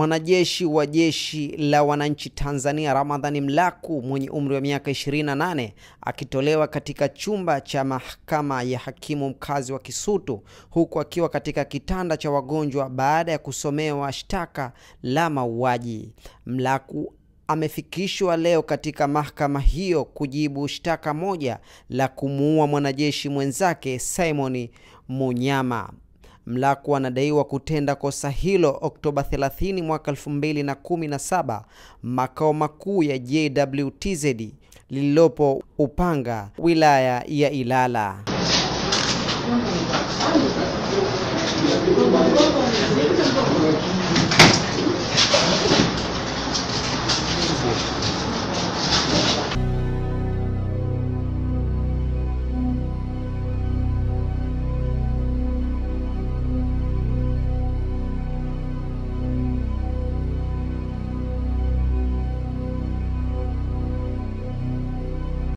Mwanajeshi wa jeshi la wananchi Tanzania Ramadhani Mlaku mwenye umri wa miaka 28 akitolewa katika chumba cha mahakama ya hakimu mkazi wa Kisutu huku akiwa katika kitanda cha wagonjwa baada ya kusomewa shtaka la mauaji. Mlaku amefikishwa leo katika mahakama hiyo kujibu shtaka moja la kumuua mwanajeshi mwenzake Simon Munyama. Mlaku anadaiwa kutenda kosa hilo Oktoba 30 mwaka 2017 makao makuu ya JWTZ lililopo Upanga, wilaya ya Ilala.